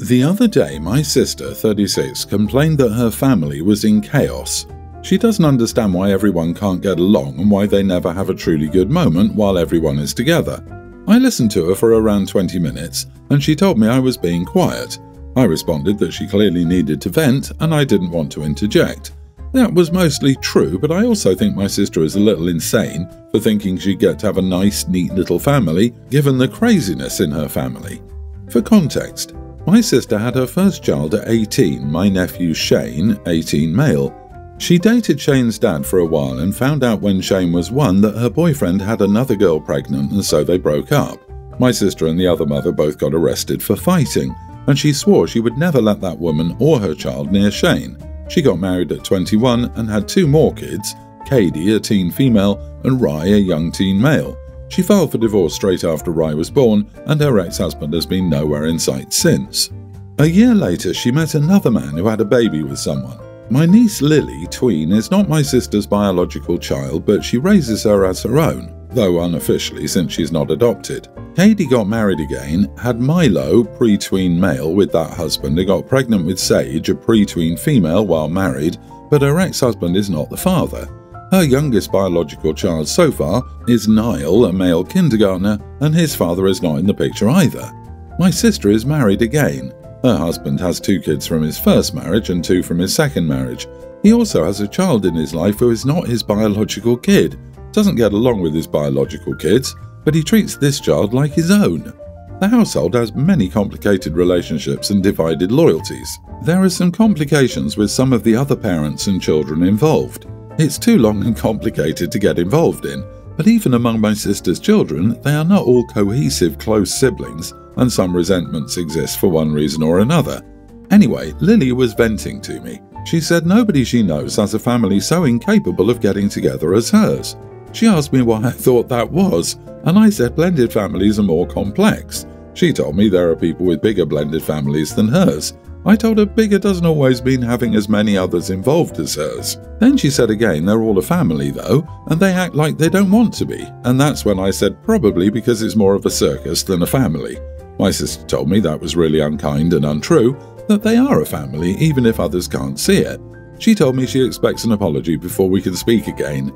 The other day, my sister, 36, complained that her family was in chaos. She doesn't understand why everyone can't get along and why they never have a truly good moment while everyone is together. I listened to her for around 20 minutes and she told me I was being quiet. I responded that she clearly needed to vent and I didn't want to interject. That was mostly true, but I also think my sister is a little insane for thinking she'd get to have a nice, neat little family given the craziness in her family. For context, my sister had her first child at 18, my nephew Shane, 18 male. She dated Shane's dad for a while and found out when Shane was one that her boyfriend had another girl pregnant and so they broke up. My sister and the other mother both got arrested for fighting, and she swore she would never let that woman or her child near Shane. She got married at 21 and had two more kids Katie, a teen female, and Rye, a young teen male. She filed for divorce straight after Rye was born, and her ex husband has been nowhere in sight since. A year later, she met another man who had a baby with someone. My niece Lily, tween, is not my sister's biological child, but she raises her as her own, though unofficially since she's not adopted. Katie got married again, had Milo, pre-tween male, with that husband and got pregnant with Sage, a pre-tween female, while married, but her ex-husband is not the father. Her youngest biological child so far is Niall, a male kindergartner, and his father is not in the picture either. My sister is married again. Her husband has two kids from his first marriage and two from his second marriage. He also has a child in his life who is not his biological kid, doesn't get along with his biological kids, but he treats this child like his own. The household has many complicated relationships and divided loyalties. There are some complications with some of the other parents and children involved. It's too long and complicated to get involved in, but even among my sister's children, they are not all cohesive close siblings, and some resentments exist for one reason or another. Anyway, Lily was venting to me. She said nobody she knows has a family so incapable of getting together as hers. She asked me why I thought that was, and I said blended families are more complex. She told me there are people with bigger blended families than hers, I told her bigger doesn't always mean having as many others involved as hers. Then she said again they're all a family though, and they act like they don't want to be, and that's when I said probably because it's more of a circus than a family. My sister told me that was really unkind and untrue, that they are a family even if others can't see it. She told me she expects an apology before we can speak again.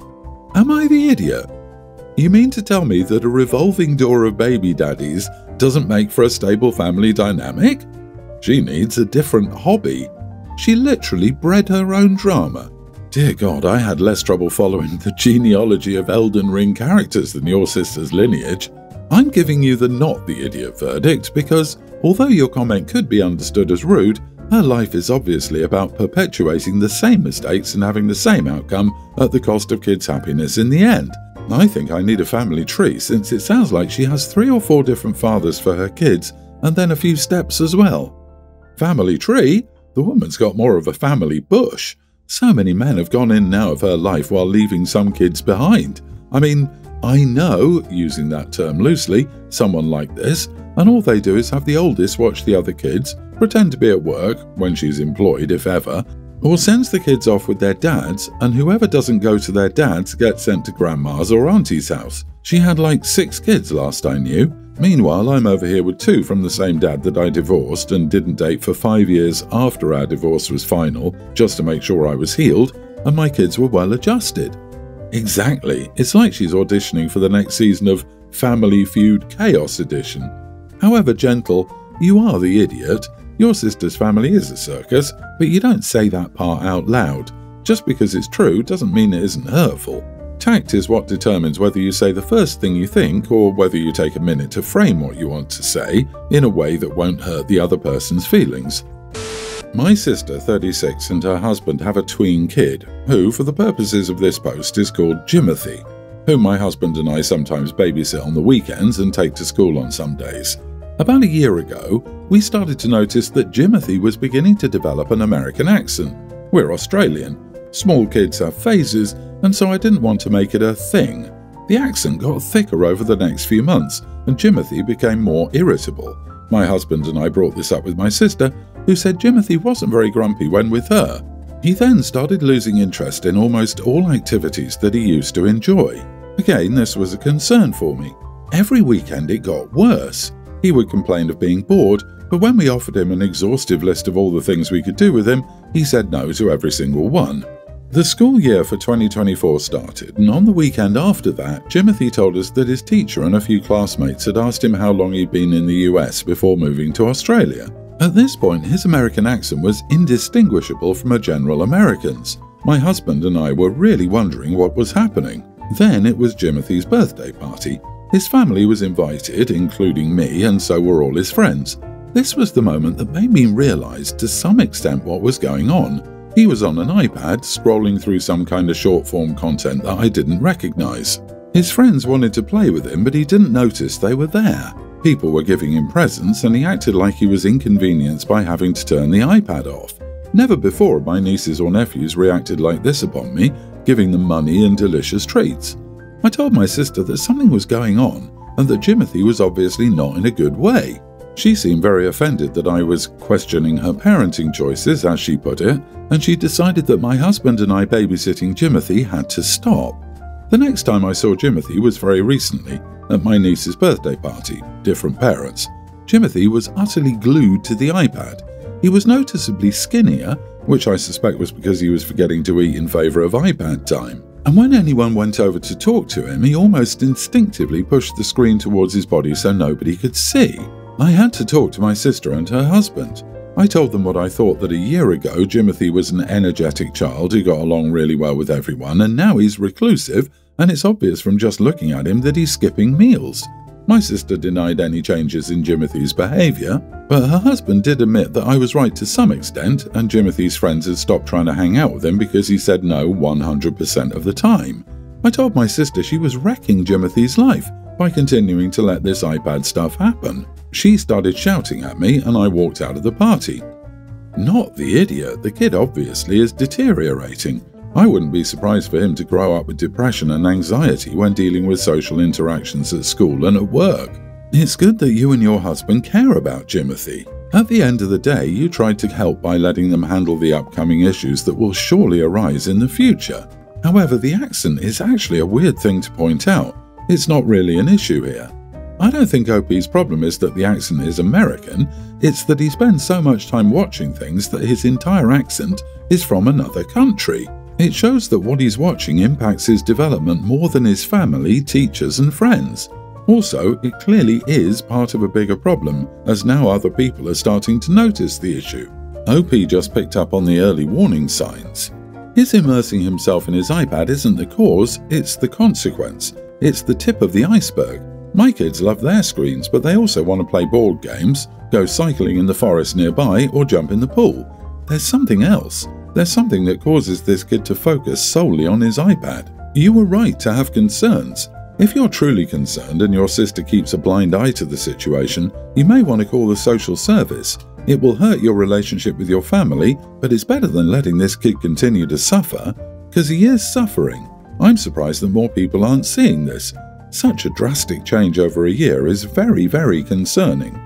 Am I the idiot? You mean to tell me that a revolving door of baby daddies doesn't make for a stable family dynamic? She needs a different hobby. She literally bred her own drama. Dear God, I had less trouble following the genealogy of Elden Ring characters than your sister's lineage. I'm giving you the not the idiot verdict because, although your comment could be understood as rude, her life is obviously about perpetuating the same mistakes and having the same outcome at the cost of kids' happiness in the end. I think I need a family tree since it sounds like she has three or four different fathers for her kids and then a few steps as well. Family tree? The woman's got more of a family bush. So many men have gone in out of her life while leaving some kids behind. I mean, I know, using that term loosely, someone like this, and all they do is have the oldest watch the other kids, pretend to be at work, when she's employed if ever, or sends the kids off with their dads, and whoever doesn't go to their dads gets sent to grandma's or auntie's house. She had like six kids last I knew, Meanwhile, I'm over here with two from the same dad that I divorced and didn't date for five years after our divorce was final, just to make sure I was healed, and my kids were well adjusted. Exactly, it's like she's auditioning for the next season of Family Feud Chaos Edition. However gentle, you are the idiot. Your sister's family is a circus, but you don't say that part out loud. Just because it's true doesn't mean it isn't hurtful. Tact is what determines whether you say the first thing you think or whether you take a minute to frame what you want to say in a way that won't hurt the other person's feelings. My sister, 36, and her husband have a tween kid, who, for the purposes of this post, is called Jimothy, whom my husband and I sometimes babysit on the weekends and take to school on some days. About a year ago, we started to notice that Jimothy was beginning to develop an American accent. We're Australian. Small kids have phases, and so I didn't want to make it a thing. The accent got thicker over the next few months, and Jimothy became more irritable. My husband and I brought this up with my sister, who said Jimothy wasn't very grumpy when with her. He then started losing interest in almost all activities that he used to enjoy. Again, this was a concern for me. Every weekend it got worse. He would complain of being bored, but when we offered him an exhaustive list of all the things we could do with him, he said no to every single one. The school year for 2024 started, and on the weekend after that, Jimothy told us that his teacher and a few classmates had asked him how long he'd been in the US before moving to Australia. At this point, his American accent was indistinguishable from a general American's. My husband and I were really wondering what was happening. Then it was Jimothy's birthday party. His family was invited, including me, and so were all his friends. This was the moment that made me realize to some extent what was going on. He was on an iPad scrolling through some kind of short form content that I didn't recognize. His friends wanted to play with him, but he didn't notice they were there. People were giving him presents, and he acted like he was inconvenienced by having to turn the iPad off. Never before my nieces or nephews reacted like this upon me, giving them money and delicious treats. I told my sister that something was going on, and that Jimothy was obviously not in a good way. She seemed very offended that I was questioning her parenting choices, as she put it, and she decided that my husband and I babysitting Jimothy had to stop. The next time I saw Jimothy was very recently, at my niece's birthday party, different parents. Jimothy was utterly glued to the iPad. He was noticeably skinnier, which I suspect was because he was forgetting to eat in favour of iPad time. And when anyone went over to talk to him, he almost instinctively pushed the screen towards his body so nobody could see. I had to talk to my sister and her husband. I told them what I thought that a year ago Jimothy was an energetic child who got along really well with everyone, and now he's reclusive, and it's obvious from just looking at him that he's skipping meals. My sister denied any changes in Jimothy's behaviour, but her husband did admit that I was right to some extent, and Jimothy's friends had stopped trying to hang out with him because he said no 100% of the time. I told my sister she was wrecking Jimothy's life by continuing to let this iPad stuff happen. She started shouting at me and I walked out of the party. Not the idiot, the kid obviously is deteriorating. I wouldn't be surprised for him to grow up with depression and anxiety when dealing with social interactions at school and at work. It's good that you and your husband care about Jimothy. At the end of the day, you tried to help by letting them handle the upcoming issues that will surely arise in the future. However, the accent is actually a weird thing to point out. It's not really an issue here. I don't think OP's problem is that the accent is American, it's that he spends so much time watching things that his entire accent is from another country. It shows that what he's watching impacts his development more than his family, teachers, and friends. Also, it clearly is part of a bigger problem, as now other people are starting to notice the issue. OP just picked up on the early warning signs. His immersing himself in his iPad isn't the cause, it's the consequence. It's the tip of the iceberg. My kids love their screens, but they also want to play board games, go cycling in the forest nearby, or jump in the pool. There's something else. There's something that causes this kid to focus solely on his iPad. You were right to have concerns. If you're truly concerned and your sister keeps a blind eye to the situation, you may want to call the social service. It will hurt your relationship with your family, but it's better than letting this kid continue to suffer, because he is suffering. I'm surprised that more people aren't seeing this. Such a drastic change over a year is very, very concerning.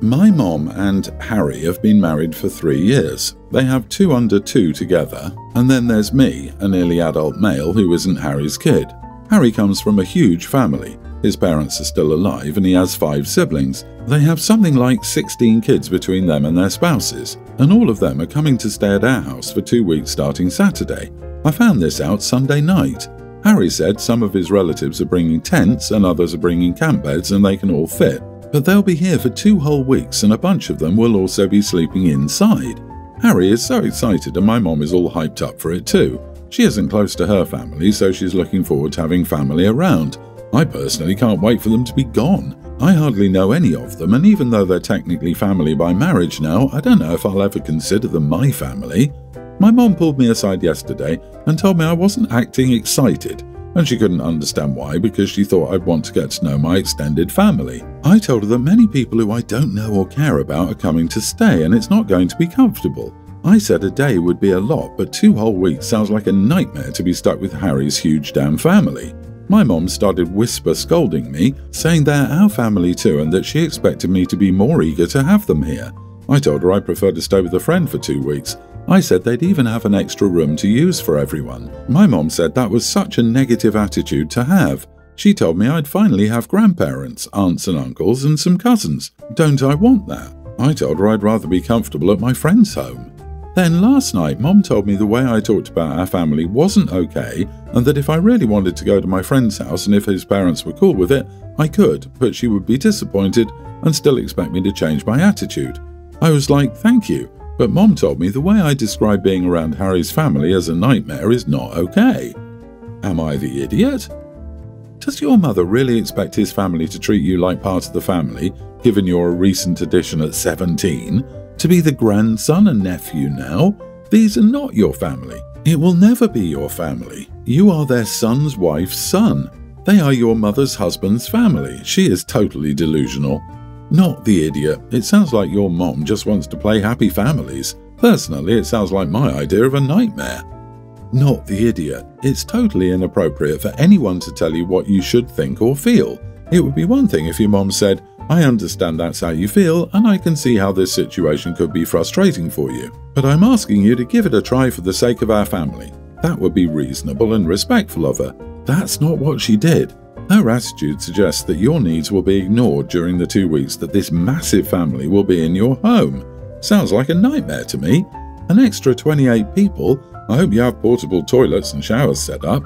My mom and Harry have been married for three years. They have two under two together, and then there's me, a nearly adult male who isn't Harry's kid. Harry comes from a huge family. His parents are still alive and he has five siblings. They have something like 16 kids between them and their spouses, and all of them are coming to stay at our house for two weeks starting Saturday. I found this out Sunday night. Harry said some of his relatives are bringing tents and others are bringing camp beds and they can all fit. But they'll be here for two whole weeks and a bunch of them will also be sleeping inside. Harry is so excited and my mom is all hyped up for it too. She isn't close to her family, so she's looking forward to having family around. I personally can't wait for them to be gone. I hardly know any of them, and even though they're technically family by marriage now, I don't know if I'll ever consider them my family. My mom pulled me aside yesterday and told me I wasn't acting excited, and she couldn't understand why because she thought I'd want to get to know my extended family. I told her that many people who I don't know or care about are coming to stay and it's not going to be comfortable. I said a day would be a lot, but two whole weeks sounds like a nightmare to be stuck with Harry's huge damn family. My mom started whisper scolding me, saying they're our family too and that she expected me to be more eager to have them here. I told her I prefer to stay with a friend for two weeks, I said they'd even have an extra room to use for everyone. My mom said that was such a negative attitude to have. She told me I'd finally have grandparents, aunts and uncles, and some cousins. Don't I want that? I told her I'd rather be comfortable at my friend's home. Then last night, Mom told me the way I talked about our family wasn't okay, and that if I really wanted to go to my friend's house and if his parents were cool with it, I could, but she would be disappointed and still expect me to change my attitude. I was like, thank you, but Mom told me the way I describe being around Harry's family as a nightmare is not okay. Am I the idiot? Does your mother really expect his family to treat you like part of the family, given you're a recent addition at 17? To be the grandson and nephew now? These are not your family. It will never be your family. You are their son's wife's son. They are your mother's husband's family. She is totally delusional. Not the idiot. It sounds like your mom just wants to play happy families. Personally, it sounds like my idea of a nightmare. Not the idiot. It's totally inappropriate for anyone to tell you what you should think or feel. It would be one thing if your mom said, I understand that's how you feel, and I can see how this situation could be frustrating for you. But I'm asking you to give it a try for the sake of our family. That would be reasonable and respectful of her. That's not what she did. Her attitude suggests that your needs will be ignored during the two weeks that this massive family will be in your home. Sounds like a nightmare to me. An extra 28 people. I hope you have portable toilets and showers set up.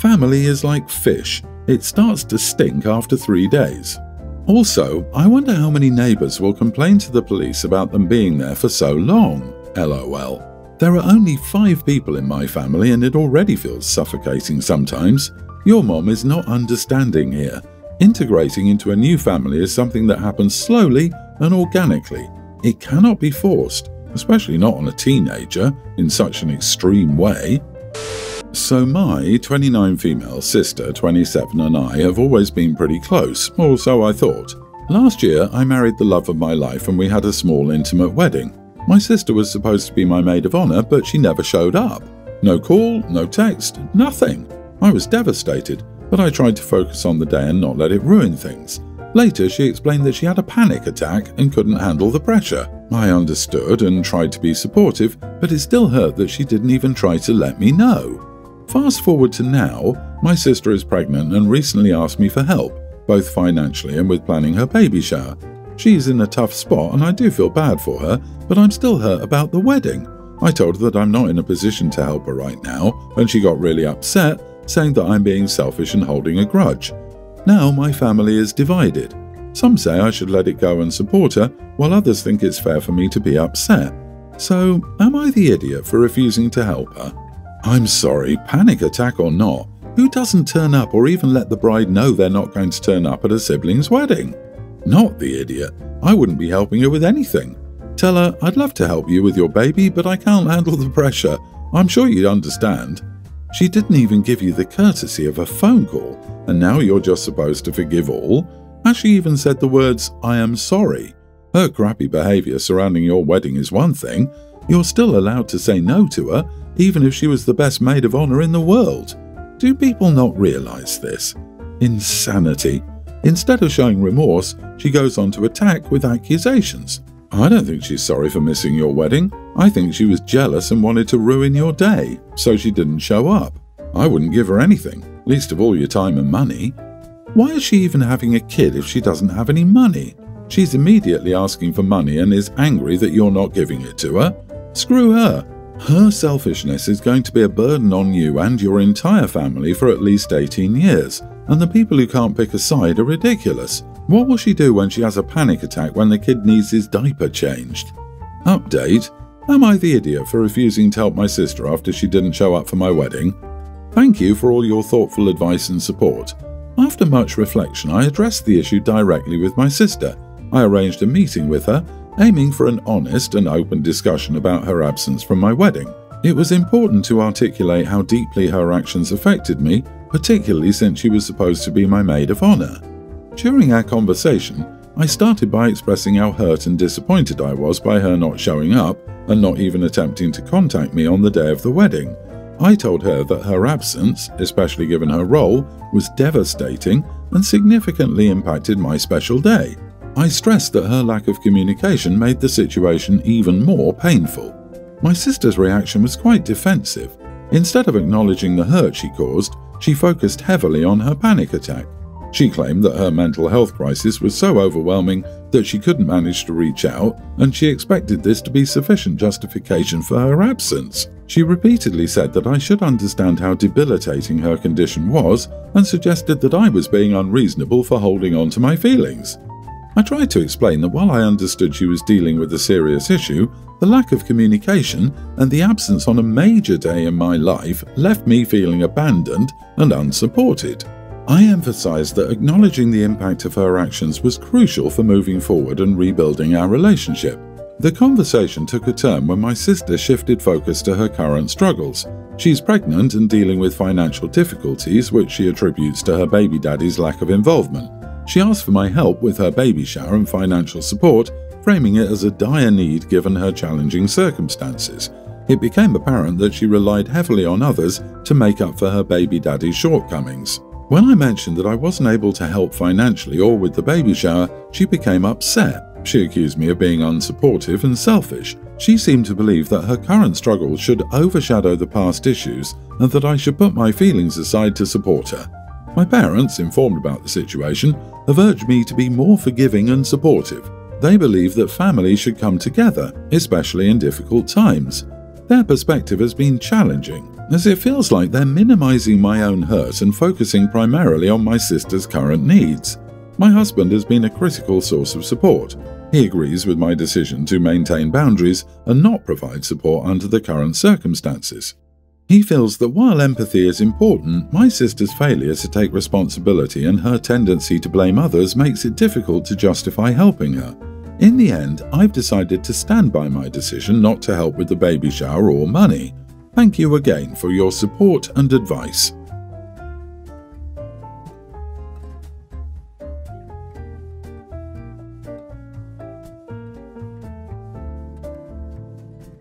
Family is like fish. It starts to stink after three days. Also, I wonder how many neighbours will complain to the police about them being there for so long. LOL. There are only five people in my family and it already feels suffocating sometimes. Your mom is not understanding here. Integrating into a new family is something that happens slowly and organically. It cannot be forced, especially not on a teenager, in such an extreme way. So my 29 female sister, 27 and I have always been pretty close, or so I thought. Last year I married the love of my life and we had a small intimate wedding. My sister was supposed to be my maid of honour, but she never showed up. No call, no text, nothing. I was devastated, but I tried to focus on the day and not let it ruin things. Later, she explained that she had a panic attack and couldn't handle the pressure. I understood and tried to be supportive, but it still hurt that she didn't even try to let me know. Fast forward to now, my sister is pregnant and recently asked me for help, both financially and with planning her baby shower. She's in a tough spot and I do feel bad for her, but I'm still hurt about the wedding. I told her that I'm not in a position to help her right now, and she got really upset, saying that I'm being selfish and holding a grudge. Now my family is divided. Some say I should let it go and support her, while others think it's fair for me to be upset. So, am I the idiot for refusing to help her? I'm sorry, panic attack or not, who doesn't turn up or even let the bride know they're not going to turn up at a sibling's wedding? Not the idiot. I wouldn't be helping her with anything. Tell her, I'd love to help you with your baby, but I can't handle the pressure. I'm sure you'd understand. She didn't even give you the courtesy of a phone call, and now you're just supposed to forgive all? As she even said the words, I am sorry. Her crappy behaviour surrounding your wedding is one thing. You're still allowed to say no to her even if she was the best maid of honor in the world. Do people not realize this? Insanity. Instead of showing remorse, she goes on to attack with accusations. I don't think she's sorry for missing your wedding. I think she was jealous and wanted to ruin your day, so she didn't show up. I wouldn't give her anything, least of all your time and money. Why is she even having a kid if she doesn't have any money? She's immediately asking for money and is angry that you're not giving it to her. Screw her. Her selfishness is going to be a burden on you and your entire family for at least 18 years, and the people who can't pick a side are ridiculous. What will she do when she has a panic attack when the kid needs his diaper changed? Update Am I the idiot for refusing to help my sister after she didn't show up for my wedding? Thank you for all your thoughtful advice and support. After much reflection, I addressed the issue directly with my sister. I arranged a meeting with her aiming for an honest and open discussion about her absence from my wedding. It was important to articulate how deeply her actions affected me, particularly since she was supposed to be my maid of honour. During our conversation, I started by expressing how hurt and disappointed I was by her not showing up and not even attempting to contact me on the day of the wedding. I told her that her absence, especially given her role, was devastating and significantly impacted my special day. I stressed that her lack of communication made the situation even more painful. My sister's reaction was quite defensive. Instead of acknowledging the hurt she caused, she focused heavily on her panic attack. She claimed that her mental health crisis was so overwhelming that she couldn't manage to reach out, and she expected this to be sufficient justification for her absence. She repeatedly said that I should understand how debilitating her condition was and suggested that I was being unreasonable for holding on to my feelings. I tried to explain that while I understood she was dealing with a serious issue, the lack of communication and the absence on a major day in my life left me feeling abandoned and unsupported. I emphasized that acknowledging the impact of her actions was crucial for moving forward and rebuilding our relationship. The conversation took a turn when my sister shifted focus to her current struggles. She's pregnant and dealing with financial difficulties, which she attributes to her baby daddy's lack of involvement. She asked for my help with her baby shower and financial support, framing it as a dire need given her challenging circumstances. It became apparent that she relied heavily on others to make up for her baby daddy's shortcomings. When I mentioned that I wasn't able to help financially or with the baby shower, she became upset. She accused me of being unsupportive and selfish. She seemed to believe that her current struggles should overshadow the past issues and that I should put my feelings aside to support her. My parents, informed about the situation, have urged me to be more forgiving and supportive. They believe that families should come together, especially in difficult times. Their perspective has been challenging, as it feels like they're minimizing my own hurt and focusing primarily on my sister's current needs. My husband has been a critical source of support. He agrees with my decision to maintain boundaries and not provide support under the current circumstances. He feels that while empathy is important, my sister's failure to take responsibility and her tendency to blame others makes it difficult to justify helping her. In the end, I've decided to stand by my decision not to help with the baby shower or money. Thank you again for your support and advice.